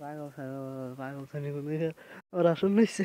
পাগল পাগল ওরা শুনলেছে